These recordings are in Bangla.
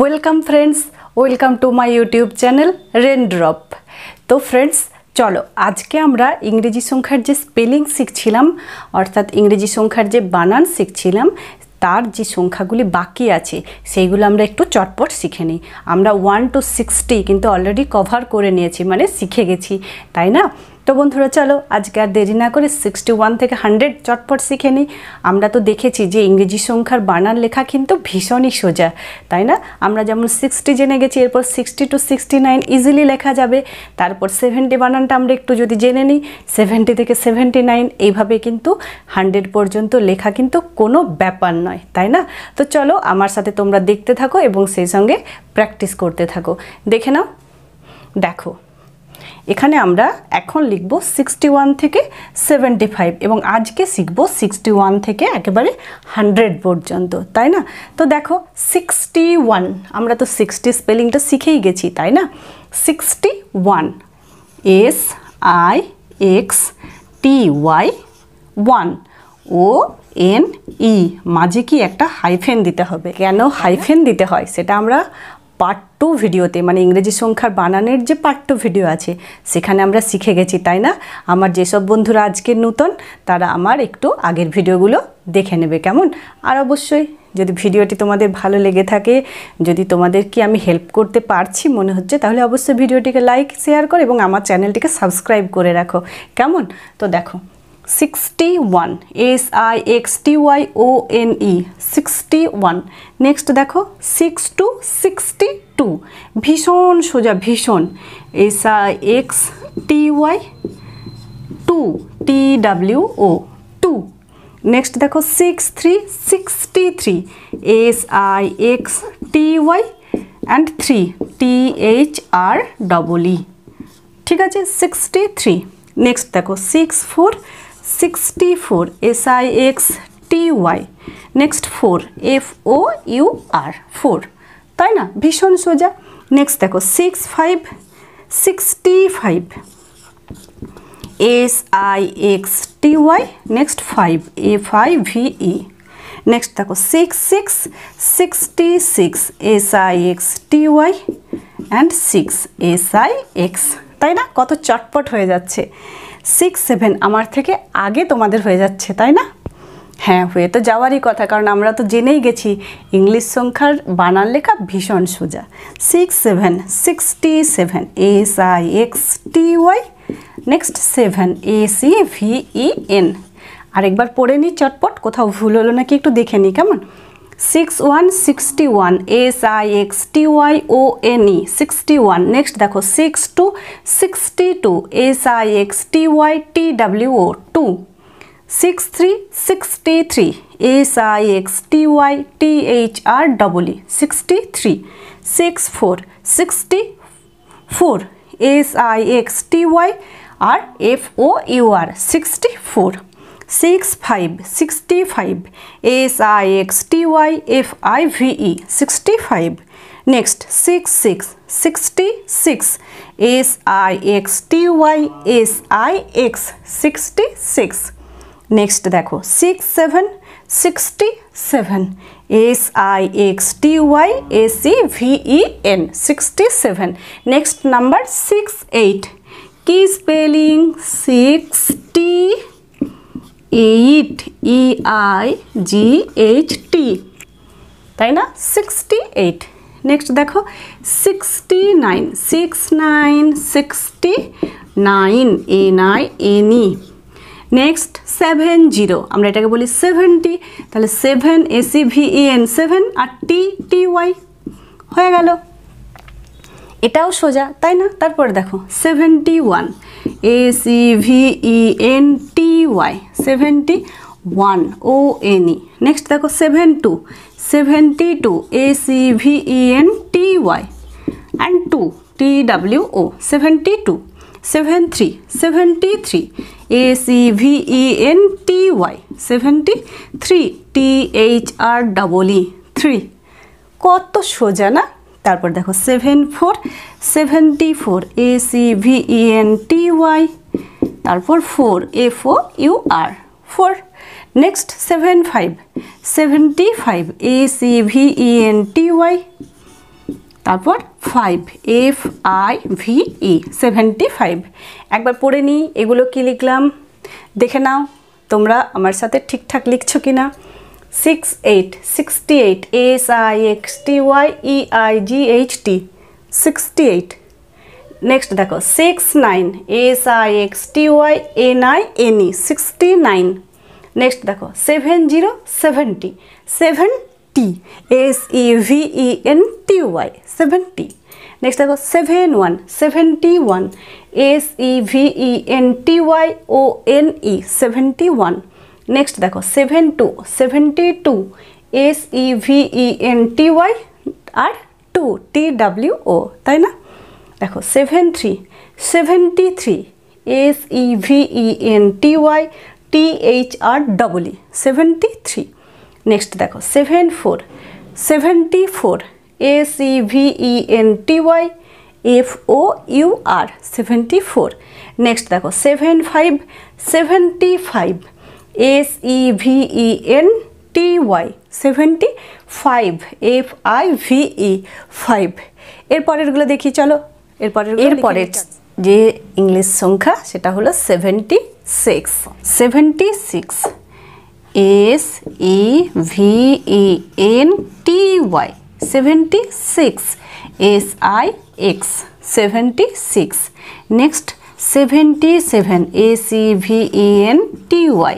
Welcome friends welcome to my YouTube channel raindrop তো ফ্রেন্ডস চলো, আজকে আমরা ইংরেজি সংখ্যার যে স্পেলিং শিখছিলাম, অর্থাৎ ইংরেজি সংখ্যার যে বানান শিখছিলাম, তার যে সংখ্যাগুলি বাকি আছে, সেইগুলো আমরা একটু চটপট শিখে নিই। আমরা ওয়ান টু সিক্সটি কিন্তু অলরেডি কভার করে নিয়েছি মানে শিখে গেছি, তাই না? তো বন্ধুরা, চলো আজকে আর দেরি না করে সিক্সটি ওয়ান থেকে হান্ড্রেড চটপট শিখে নিই। আমরা তো দেখেছি যে ইংরেজি সংখ্যার বানান লেখা কিন্তু ভীষণই সোজা, তাই না? আমরা যেমন সিক্সটি জেনে গেছি, এরপর sixty to sixty nine easily লেখা যাবে। তারপর সেভেন্টি বানানটা আমরা একটু যদি জেনে নিই সেভেন্টি থেকে সেভেন্টি নাইন এইভাবে কিন্তু হান্ড্রেড পর্যন্ত লেখা কিন্তু কোনো ব্যাপার নয়, তাই না? তো চলো আমার সাথে তোমরা দেখতে থাকো এবং সেই সঙ্গে প্র্যাকটিস করতে থাকো। দেখে নাও। দেখো এখানে আমরা এখন লিখব সিক্সটি থেকে সেভেন্টি এবং আজকে শিখব সিক্সটি থেকে একেবারে হান্ড্রেড পর্যন্ত, তাই না? তো দেখো সিক্সটি আমরা তো সিক্সটি স্পেলিংটা শিখেই গেছি, তাই না? Sixty S I X T Y one O N E মাঝে কি একটা হাইফেন দিতে হবে? কেন হাইফেন দিতে হয়? সেটা আমরা পার্ট টু ভিডিওতে মানে ইংরেজি সংখ্যার বানানের যে পার্ট টু ভিডিও আছে, সেখানে আমরা শিখে গেছি, তাই না? আমার যেসব বন্ধুরা আজকের নূতন, তারা আমার একটু আগের ভিডিওগুলো দেখে নেবে, কেমন? আর অবশ্যই, যদি ভিডিওটি তোমাদের ভালো লেগে থাকে, যদি তোমাদেরকে আমি হেল্প করতে পারছি মনে হচ্ছে, তাহলে অবশ্যই ভিডিওটিকে লাইক শেয়ার করো এবং আমার চ্যানেলটিকে সাবস্ক্রাইব করে রাখো, কেমন? তো দেখো sixty one S I X T Y O N E sixty one next দেখো সিক্স টু সিক্সটি টু ভীষণ সোজা, ভীষণ। S I X T Y two T W O two next দেখো six three sixty three S I X T Y and three T H R double E ঠিক আছে সিক্সটি থ্রি নেক্সট দেখো six four sixty four S I X T Y next four F O U R four তাই না? ভীষণ সোজা। নেক্সট দেখো six five sixty five S I X T Y next five F I V E next দেখো six six sixty six S I X T Y and six S I X তাই না? কত চটপট হয়ে যাচ্ছে। সিক্স সেভেন আমার থেকে আগে তোমাদের হয়ে যাচ্ছে, তাই না? হ্যাঁ হয়ে তো যাওয়ারই কথা, কারণ আমরা তো জেনেই গেছি ইংলিশ সংখ্যার বানান লেখা ভীষণ সোজা। Six seven sixty seven S I X T Y next seven S E V E N আরেকবার পড়ে নিই চটপট, কোথাও ভুল হলো নাকি একটু দেখে নিই কেমন? Six one sixty one S I X T Y O N E sixty one next দেখো six two sixty two S I X T Y T W O two six three sixty three S I X T Y T H R double E sixty three six four sixty four S I X T Y R F O U R sixty four six five sixty five S I X T Y F I V E sixty five next six six sixty six S I X T Y S I X sixty six next দেখো six seven sixty seven S I X T Y S E V E N sixty seven next number six eight কি spelling sixty eight E I G H T তাই না? সিক্সটি এইট নেক্সট দেখো sixty nine six nine sixty nine N I N E next seven zero আমরা এটাকে বলি সেভেন্টি তাহলে seven S E V E N seven আর টি টি ওয়াই হয়ে গেল। এটাও সোজা, তাই না? তারপরে দেখো seventy one S E V E N T Y seventy one O N E next দেখো seven two seventy two S E V E N T Y and two T W O seventy two seven three seventy three S E V E N T Y seventy three T H R double E three কত সোজা না? তারপর দেখো seven four seventy four S E V N T Y তারপর four F O U R four next seven five seventy five S E V N T Y তারপর five F I V E seventy five একবার পড়ে নিই, এগুলো কি লিখলাম? দেখে নাও, তোমরা আমার সাথে ঠিকঠাক লিখছো কি না six eight sixty eight S I X T Y E I G H T sixty eight next দেখো six nine S I X T Y N I N E sixty nine next দেখো seven zero seventy seven T S E V E N T Y seventy next দেখো seven one seventy one S E V E N T Y O N E seventy one next দেখো seven two seventy two S E V E N T Y আর টু টি ডাব্লিউ ও তাই না? দেখো seven three seventy three S E V E N T Y T H R double E seventy three next দেখো seven four seventy four S E V E N T Y F O U R seventy four next দেখো seven five seventy five S E V E N T Y seventy five F I V E five এরপরেরগুলো দেখি চলো। এরপরের এরপরের যে ইংলিশ সংখ্যা সেটা হলো seventy six seventy six S E V E N T Y seventy six S I X seventy six next seventy seven S E V E N T Y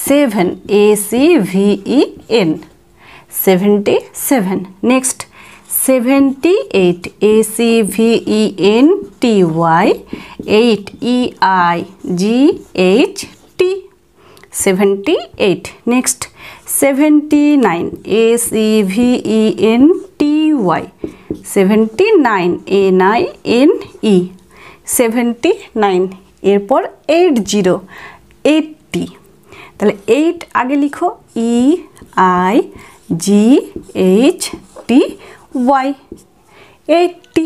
seven S E V E N seventy seven next seventy eight S E V E N T Y eight E I G H T seventy eight next seventy nine S E V E N T Y seventy nine N I N E seventy nine এরপর এইট জিরো এইটটি তাহলে এইট আগে লিখো E I G H T Y eighty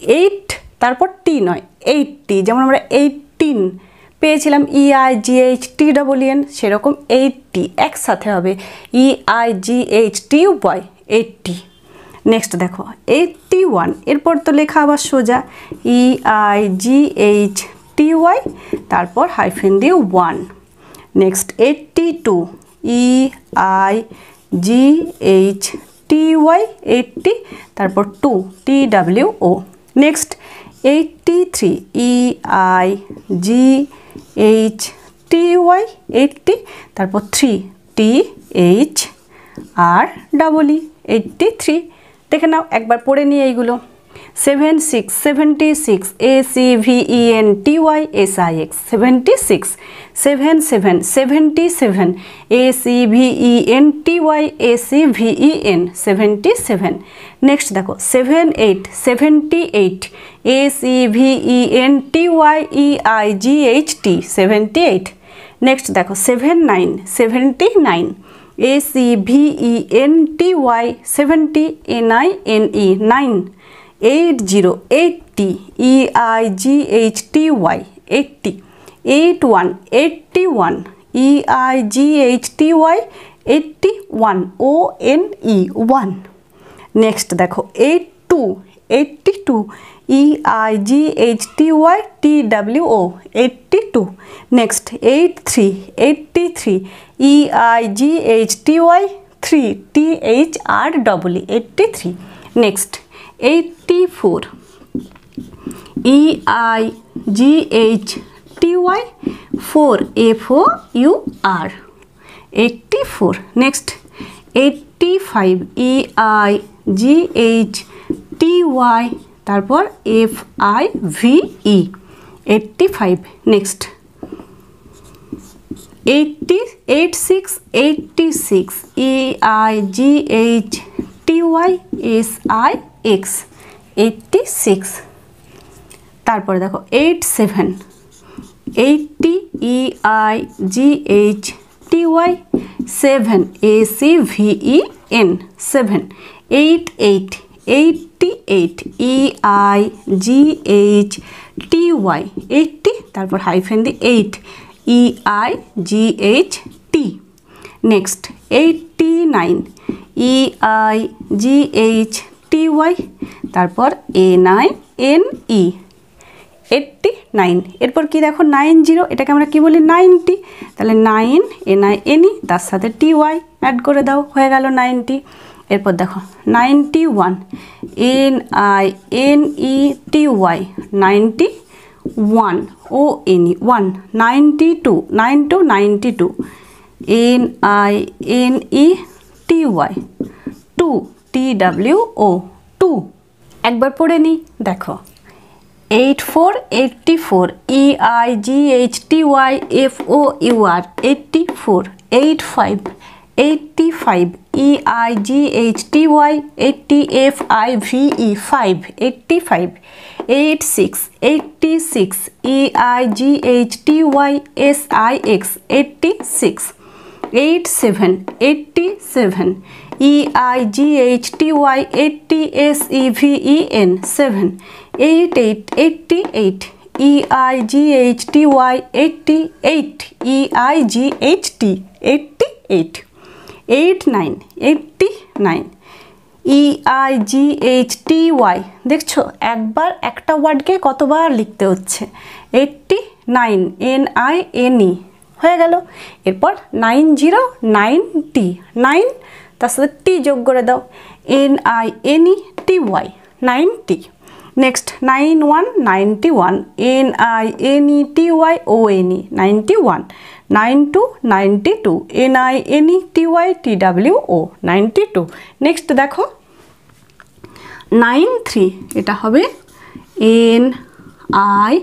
eight তারপর টি নয় এইটটি যেমন আমরা এইটিন পেয়েছিলাম E I G H T double N সেরকম এইটটি একসাথে হবে E I G H T Y eighty next দেখো এইটটি ওয়ান এরপর তো লেখা আবার সোজা। E I G H T Y তারপর হাইফেন দিয়ে one eighty two E I G H T Y eighty তারপর two T W O next eighty three E I G H T Y eighty তারপর three T H R double E eighty three দেখে নাও, একবার পড়ে নিয়ে এইগুলো। Seven six seventy six S E V E N T Y S I X seventy six seven seven seventy seven S E V E N T Y S E V E N seventy seven next দেখো seven eight seventy eight S E V E N T Y E I G H T seventy eight next দেখো seven nine seventy nine S E V E N T Y seventy N I N E nine eight zero eighty E I G H T Y eighty eight one eighty one E I G H T Y eighty one O N E one next দেখো eight two eighty two E I G H T Y T W O eighty two next eight three eighty three E I G H T Y three T H R double eighty three next eighty four E I G H T Y four F O U R eighty four next eighty five E I G H T Y তারপর F I V E eighty five next eighty eight six eighty six E I G H T Y S I X eighty six তারপরে দেখো eight seven eighty E I G H T Y seven A C V E N seven eight eight eighty eight E I G H T Y eighty তারপর hyphen the eight E I G H T next eighty nine E I G H T Y তারপর N I N E eighty nine এরপর কি দেখো নাইন জিরো এটাকে আমরা কি বলি? নাইনটি তাহলে nine N I N E তার সাথে টি ওয়াই অ্যাড করে দাও, হয়ে গেল নাইনটি এরপর দেখো ninety one N I N E T Y ninety one O N E one ninety two nine two ninety two N I N E T Y two T W O two একবার পড়ে নিই দেখো। Eight four eighty four E I G H T Y F O U R eighty four eight five eighty five E I G H T Y eighty F I V E five eighty five eight six eighty six E I G H T Y S I X eighty six eight seven eighty seven E I G H T Y eighty S E V E N seven eight eight eighty eight E I G H T Y eighty eight E I G H T eighty eight eight nine eighty nine E I G H T Y দেখছ? একবার একটা ওয়ার্ডকে কতবার লিখতে হচ্ছে? Eighty nine N I N E হয়ে গেল। এরপর nine zero nine T nine তার সাথে টি যোগ করে দাও। N I N E T Y ninety next nine one ninety one N I N E T Y O N E ninety one nine two ninety two N I N E T Y T W O ninety two next দেখো। নাইন থ্রি এটা হবে N I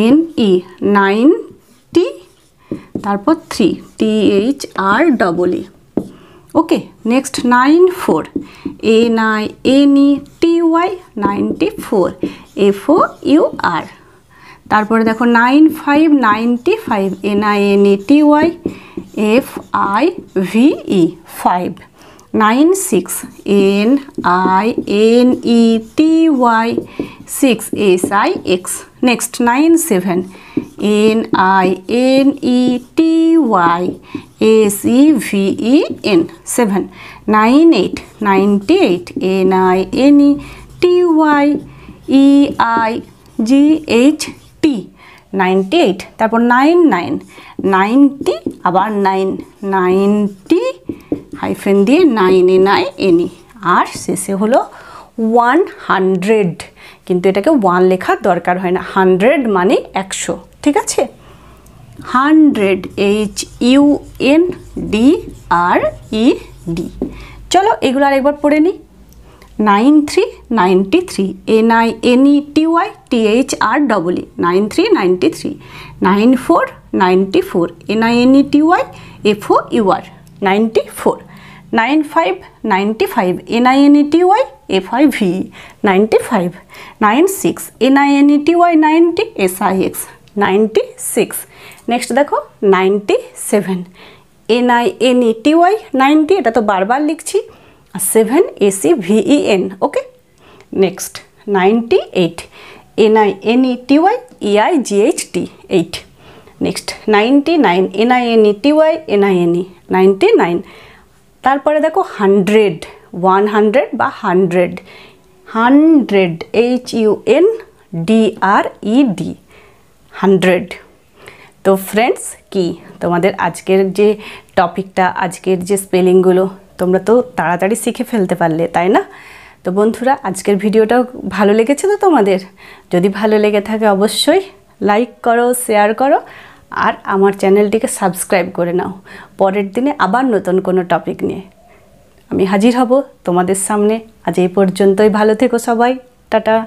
N E nine T তারপর three T H R double E okay next nine four N I N E T Y ninety four F U R তারপরে দেখো nine five ninety five N I N E T Y F I V E five nine six N I N E T Y six S I X next nine seven N I N E T Y S E V E N seven nine eight ninety eight N I N E T Y E I G H T ninety eight তারপর নাইন নাইন নাইনটি আবার নাইন নাইনটি হাইফেন দিয়ে nine N I N E আর শেষে হলো ওয়ান হান্ড্রেড কিন্তু এটাকে ওয়ান লেখার দরকার হয় না। হান্ড্রেড মানে একশো, ঠিক আছে? Hundred H U N D R E D চলো এগুলো আর একবার পড়ে নিই। Nine three ninety three N I N E T Y T H R double E nine three ninety three nine four ninety four N I N E T Y F O U R ninety four nine five ninety five N I N E T Y, F I V ninety five, nine six N I N E Y ninety S I X ninety six. Next দেখো ninety seven N I N Y ninety এটা তো বারবার লিখছি। আর seven S E V E N, okay? Next ninety eight N I N E T Y E I G H T, eight. Next ninety nine N I N E T Y N I N E ninety nine. তারপরে দেখো হান্ড্রেড ওয়ান হান্ড্রেড বা hundred hundred H U N D R E D hundred তো ফ্রেন্ডস কি? তোমাদের আজকের যে টপিকটা, আজকের যে স্পেলিংগুলো, তোমরা তো তাড়াতাড়ি শিখে ফেলতে পারলে, তাই না? তো বন্ধুরা, আজকের ভিডিওটাও ভালো লেগেছে তো তোমাদের? যদি ভালো লেগে থাকে অবশ্যই লাইক করো শেয়ার করো আর আমার চ্যানেলটিকে সাবস্ক্রাইব করে নাও। পরের দিনে আবার নতুন কোনো টপিক নিয়ে। আমি হাজির হব তোমাদের সামনে। আজ এই পর্যন্তই। ভালো থেকো সবাই। টাটা।